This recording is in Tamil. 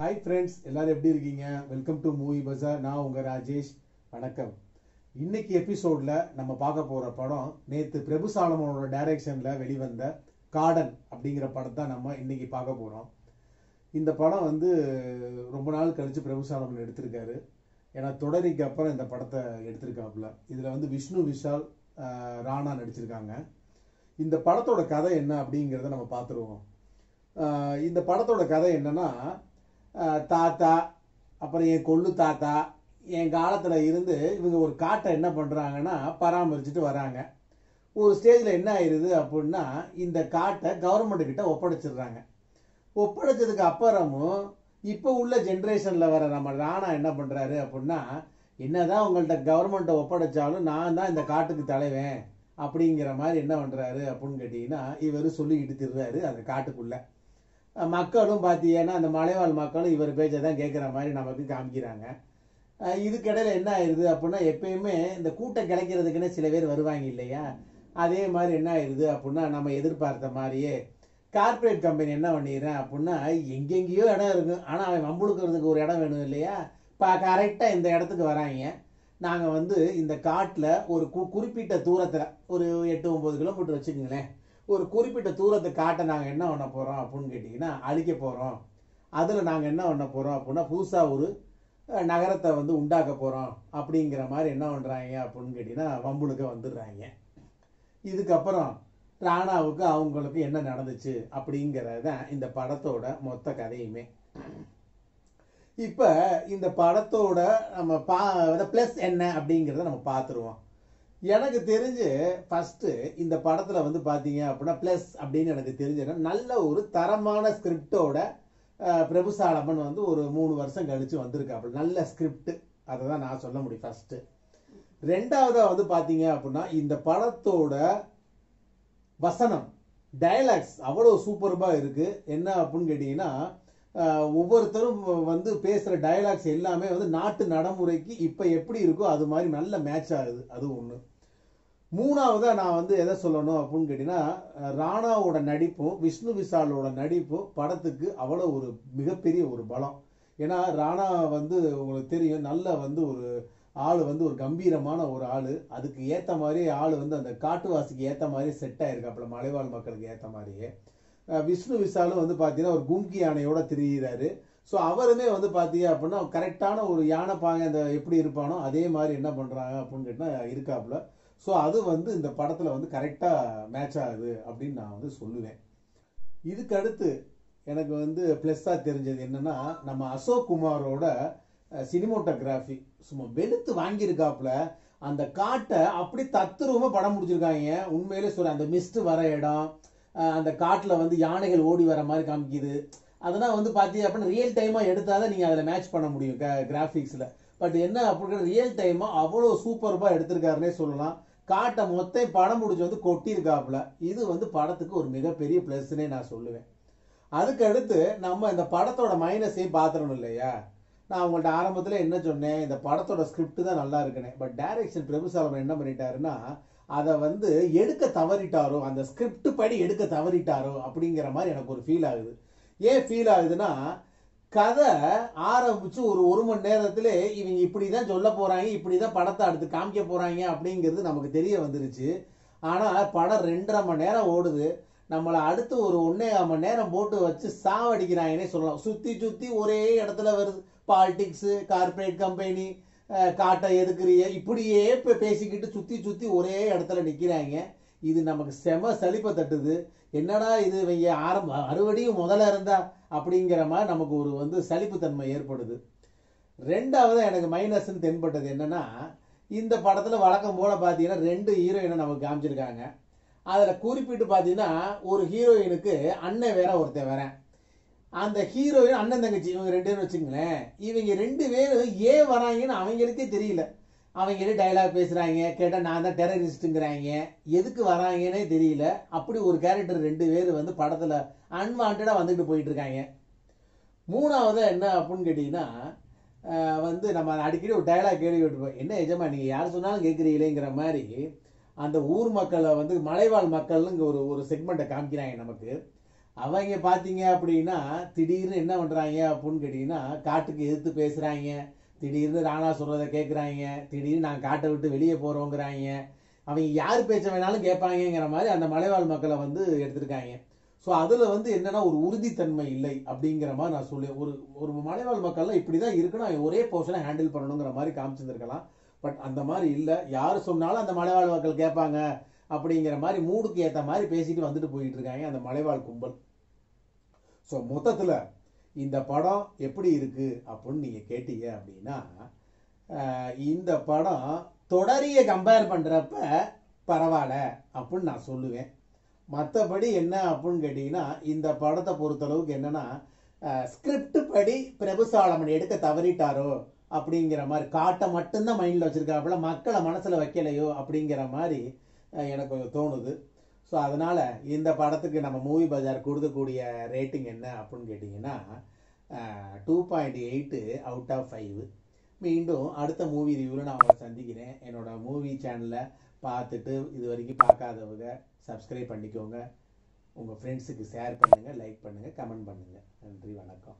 ஹாய் ஃப்ரெண்ட்ஸ் எல்லாரும் எப்படி இருக்கீங்க? வெல்கம் டு மூவி பஜார் நான் உங்கள் ராஜேஷ். வணக்கம். இன்னைக்கு எபிசோடில் நம்ம பார்க்க போகிற படம் நேற்று பிரபு சாலமனோட டைரக்ஷனில் வெளிவந்த காடன் அப்படிங்கிற படத்தை நம்ம இன்னைக்கு பார்க்க போகிறோம் இந்த படம் வந்து ரொம்ப நாள் கழித்து பிரபு சாலமன் எடுத்திருக்காரு. ஏன்னா தொடரிக்கு அப்புறம் இந்த படத்தை எடுத்திருக்காப்புல. இதில் வந்து விஷ்ணு விஷால் ராணா நடிச்சிருக்காங்க. இந்த படத்தோட கதை என்ன அப்படிங்கிறத நம்ம பார்த்துருவோம். இந்த படத்தோட கதை என்னன்னா தாத்தா அப்புறம் என் கொள்ளு தாத்தா என் காலத்தில் இருந்து இவங்க ஒரு காட்டை என்ன பண்ணுறாங்கன்னா பராமரிச்சுட்டு வராங்க. ஒரு ஸ்டேஜில் என்ன ஆயிடுது அப்படின்னா இந்த காட்டை கவர்மெண்ட்டுக்கிட்ட கிட்ட ஒப்படைச்சிடுறாங்க. ஒப்படைச்சதுக்கு அப்புறமும் இப்போ உள்ள ஜென்ரேஷனில் வர நம்ம ராணா என்ன பண்ணுறாரு அப்படின்னா என்னதான் உங்கள்கிட்ட கவர்மெண்ட்டை ஒப்படைச்சாலும் நான் தான் இந்த காட்டுக்கு தலைவன் அப்படிங்கிற மாதிரி என்ன பண்ணுறாரு அப்படின்னு கேட்டிங்கன்னா இவர் சொல்லிக்கிட்டு திடுறாரு அந்த காட்டுக்குள்ளே. மக்களும் பார்த்தீங்கன்னா அந்த மலைவாழ் மக்களும் இவர் பேச்சை தான் கேட்குற மாதிரி நமக்கு காமிக்கிறாங்க. இதுக்கிடையில் என்ன ஆயிடுது அப்படின்னா எப்பயுமே இந்த கூட்டம் கிடைக்கிறதுக்குன்னு சில பேர் வருவாங்க இல்லையா? அதே மாதிரி என்ன ஆயிடுது அப்படின்னா நம்ம எதிர்பார்த்த மாதிரியே கார்ப்பரேட் கம்பெனி என்ன பண்ணிடுறேன் அப்படின்னா எங்கெங்கேயோ இடம் இருக்கும் ஆனால் அவன் வம்புழுக்கிறதுக்கு ஒரு இடம் வேணும் இல்லையா? இப்போ கரெக்டாக இந்த இடத்துக்கு வராங்க. நாங்கள் வந்து இந்த காட்டில் ஒரு கு குறிப்பிட்ட தூரத்தில் ஒரு எட்டு ஒம்பது கிலோமீட்டர் வச்சுக்கோங்களேன். ஒரு குறிப்பிட்ட தூரத்தை காட்ட நாங்கள் என்ன பண்ண போகிறோம் அப்படின்னு கேட்டிங்கன்னா அழிக்க போகிறோம் அதில் நாங்கள் என்ன பண்ண போகிறோம் அப்படின்னா புதுசாக ஒரு நகரத்தை வந்து உண்டாக்க போகிறோம் அப்படிங்கிற மாதிரி என்ன பண்ணுறாங்க அப்படின்னு கேட்டிங்கன்னா வம்புழுக்க வந்துடுறாங்க. இதுக்கப்புறம் ராணாவுக்கு அவங்களுக்கு என்ன நடந்துச்சு அப்படிங்கிறது தான் இந்த படத்தோட மொத்த கதையுமே. இப்போ இந்த படத்தோட நம்ம பா ப்ளஸ் என்ன அப்படிங்கிறத நம்ம பார்த்துருவோம். எனக்கு தெரிஞ்சு ஃபஸ்ட்டு இந்த படத்தில் வந்து பார்த்தீங்க அப்படின்னா ப்ளஸ் அப்படின்னு எனக்கு தெரிஞ்சதுன்னா நல்ல ஒரு தரமான ஸ்கிரிப்டோட பிரபு சாலமன் வந்து ஒரு மூணு வருஷம் கழிச்சு வந்திருக்காப்புல. நல்ல ஸ்கிரிப்ட் அதை தான் நான் சொல்ல முடியும் ஃபஸ்ட்டு ரெண்டாவதாக வந்து பார்த்தீங்க அப்படின்னா இந்த படத்தோட வசனம் டயலாக்ஸ் அவ்வளோ சூப்பர்பாக இருக்கு. என்ன அப்படின்னு கேட்டிங்கன்னா ஒவ்வொருத்தரும் வந்து பேசுகிற டயலாக்ஸ் எல்லாமே வந்து நாட்டு நடைமுறைக்கு இப்போ எப்படி இருக்கோ அது மாதிரி நல்ல மேட்ச் ஆகுது. அது ஒன்று மூணாவதாக நான் வந்து எதை சொல்லணும் அப்படின்னு கேட்டிங்கன்னா ராணாவோட நடிப்பும் விஷ்ணு விசாலோட நடிப்பும் படத்துக்கு அவ்வளோ ஒரு மிகப்பெரிய ஒரு பலம். ஏன்னா ராணா வந்து உங்களுக்கு தெரியும் நல்ல வந்து ஒரு ஆள் வந்து ஒரு கம்பீரமான ஒரு ஆள். அதுக்கு ஏற்ற மாதிரி ஆள் வந்து அந்த காட்டுவாசிக்கு ஏற்ற மாதிரி செட் ஆயிருக்காப்புல மலைவாழ் மக்களுக்கு ஏற்ற மாதிரியே. விஷ்ணு விஷாலும் வந்து பார்த்தீங்கன்னா ஒரு கும்கி யானையோட திரியிறாரு. ஸோ அவருமே வந்து பார்த்தீங்க அப்படின்னா கரெக்டான ஒரு யானை பாங்க அந்த எப்படி இருப்பானோ அதே மாதிரி என்ன பண்ணுறாங்க அப்படின்னு கேட்டால் இருக்காப்புல. ஸோ அது வந்து இந்த படத்தில் வந்து கரெக்டாக மேட்ச் ஆகுது அப்படின்னு நான் வந்து சொல்லுவேன். இதுக்கடுத்து எனக்கு வந்து ப்ளஸ்ஸாக தெரிஞ்சது என்னன்னா நம்ம அசோக் குமாரோட சினிமோட்டோகிராஃபி சும்மா வெளுத்து வாங்கியிருக்காப்புல. அந்த காட்டை அப்படி தத்துருவமாக படம் முடிச்சிருக்காங்க. உண்மையிலே சொல்கிறேன் அந்த மிஸ்ட் வர இடம் அந்த காட்டில் வந்து யானைகள் ஓடி வர மாதிரி காமிக்குது. அதெல்லாம் வந்து பார்த்தீங்க அப்படின்னா ரியல் டைமாக எடுத்தால் தான் நீங்கள் அதில் மேட்ச் பண்ண முடியும் கிராஃபிக்ஸில் பட் என்ன அப்படிங்கிற ரியல் டைமாக அவ்வளோ சூப்பர்பாக எடுத்திருக்காருன்னே சொல்லலாம். காட்டை மொத்தம் படம் முடிச்சு வந்து கொட்டியிருக்காப்புல. இது வந்து படத்துக்கு ஒரு மிகப்பெரிய ப்ளஸ்னே நான் சொல்லுவேன். அதுக்கடுத்து நம்ம இந்த படத்தோட மைனஸையும் பார்த்துடணும் இல்லையா? நான் அவங்கள்ட்ட ஆரம்பத்தில் என்ன சொன்னேன்? இந்த படத்தோட ஸ்கிரிப்ட் தான் நல்லா இருக்குனே பட் டைரக்ஷன் பிரபுசாலம் என்ன பண்ணிட்டாருன்னா அதை வந்து எடுக்க தவறிட்டாரோ அந்த ஸ்கிரிப்ட் படி எடுக்க தவறிட்டாரோ அப்படிங்கிற மாதிரி எனக்கு ஒரு ஃபீல் ஆகுது. ஏன் ஃபீல் ஆகுதுன்னா கதை ஆரம்பிச்சு ஒரு ஒரு மணி நேரத்தில் இவங்க இப்படி தான் சொல்ல போறாங்க இப்படிதான் படத்தை அடுத்து காமிக்க போறாங்க அப்படிங்கிறது நமக்கு தெரிய வந்துருச்சு. ஆனால் படம் ரெண்டரை மணி நேரம் ஓடுது. நம்மளை அடுத்து ஒரு ஒன்றே மணி நேரம் போட்டு வச்சு சாவடிக்கிறாங்கன்னே சொல்லலாம். சுற்றி சுற்றி ஒரே இடத்துல வருது. பாலிட்டிக்ஸு கார்ப்பரேட் கம்பெனி காட்டை எதுக்குறிய இப்படியே இப்போ பேசிக்கிட்டு சுத்தி சுத்தி ஒரே இடத்துல நிக்கிறாங்க. இது நமக்கு செம சலிப்பை தட்டுது. என்னடா இது இவங்க ஆரம்ப அறுவடையும் முதல்ல இருந்தா அப்படிங்கிற மாதிரி நமக்கு ஒரு வந்து சலிப்புத்தன்மை ஏற்படுது. ரெண்டாவது எனக்கு மைனஸ்ன்னு தென்பட்டது என்னன்னா இந்த படத்துல வழக்கம் போல பார்த்தீங்கன்னா ரெண்டு ஹீரோயினை நமக்கு காமிச்சிருக்காங்க. அதில் குறிப்பிட்டு பார்த்தீங்கன்னா ஒரு ஹீரோயினுக்கு அண்ணன் வேற ஒருத்தன் வரேன் அந்த ஹீரோயின் அண்ணன் தங்கச்சி இவங்க ரெண்டு பேரும் வச்சுங்களேன் இவங்க ரெண்டு பேரும் ஏன் வராங்கன்னு அவங்களுக்கே தெரியல. அவங்க டைலாக் பேசுகிறாங்க கேட்டால் நான் தான் டெரரிஸ்ட்டுங்கிறாங்க எதுக்கு வராங்கன்னே தெரியல. அப்படி ஒரு கேரக்டர் ரெண்டு பேர் வந்து படத்தில் அன்வான்டாக வந்துட்டு போயிட்டுருக்காங்க. மூணாவது என்ன அப்படின்னு கேட்டிங்கன்னா வந்து நம்ம அடிக்கடி ஒரு டயலாக் கேள்விப்பட்டிருப்போம் என்ன எஜமா நீங்கள் யார் சொன்னாலும் கேட்குறீங்களேங்கிற மாதிரி அந்த ஊர் மக்களை வந்து மலைவாழ் மக்கள்னு ஒரு ஒரு செக்மெண்ட்டை காமிக்கிறாங்க நமக்கு. அவங்க பார்த்தீங்க அப்படின்னா திடீர்னு என்ன பண்ணுறாங்க அப்படின்னு கேட்டிங்கன்னா காட்டுக்கு எதிர்த்து பேசுகிறாங்க திடீர்னு ராணா சொல்கிறத கேட்குறாங்க திடீர்னு நான் காட்டை விட்டு வெளியே போகிறோங்கிறாங்க அவங்க யார் பேச்ச வேணாலும் கேட்பாங்கங்கிற மாதிரி அந்த மலைவாழ் மக்களை வந்து எடுத்திருக்காங்க. ஸோ அதில் வந்து என்னென்னா ஒரு உறுதித்தன்மை இல்லை அப்படிங்கிற மாதிரி நான் சொல்லி ஒரு ஒரு மலைவாழ் மக்கள்லாம் இப்படி தான் இருக்கணும். அவங்க ஒரே போர்ஷனை ஹேண்டில் பண்ணணுங்கிற மாதிரி காமிச்சிருந்துருக்கலாம். பட் அந்த மாதிரி இல்லை. யார் சொன்னாலும் அந்த மலைவாழ் மக்கள் கேட்பாங்க அப்படிங்கிற மாதிரி மூடுக்கு ஏற்ற மாதிரி பேசிட்டு வந்துட்டு போயிட்டு இருக்காங்க அந்த மலைவாழ் கும்பல். ஸோ மொத்தத்தில் இந்த படம் எப்படி இருக்குது அப்படின்னு நீங்கள் கேட்டீங்க அப்படின்னா இந்த படம் தொடரிய கம்பேர் பண்ணுறப்ப பரவாயில்ல அப்படின்னு நான் சொல்லுவேன். மற்றபடி என்ன அப்படின்னு கேட்டிங்கன்னா இந்த படத்தை பொறுத்தளவுக்கு என்னென்னா ஸ்கிரிப்ட் படி பிரபு சாலமன் எடுக்க தவறிட்டாரோ அப்படிங்கிற மாதிரி காட்டை மட்டும்தான் மைண்டில் வச்சுருக்காப்புல மக்களை மனசில் வைக்கலையோ அப்படிங்கிற மாதிரி எனக்கு கொஞ்சம் தோணுது. ஸோ அதனால் இந்த படத்துக்கு நம்ம மூவி பஜார் கொடுக்கக்கூடிய ரேட்டிங் என்ன அப்படின்னு கேட்டிங்கன்னா two point eight out of five மீண்டும் அடுத்த மூவி ரிவ்யூவில் நான் உங்களை சந்திக்கிறேன். என்னோட மூவி சேனலை பார்த்துட்டு இது வரைக்கும் பார்க்காதவங்க சப்ஸ்கிரைப் பண்ணிக்கோங்க. உங்கள் ஃப்ரெண்ட்ஸுக்கு ஷேர் பண்ணுங்கள் லைக் பண்ணுங்கள் கமெண்ட் பண்ணுங்கள் நன்றி வணக்கம்.